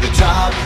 the top.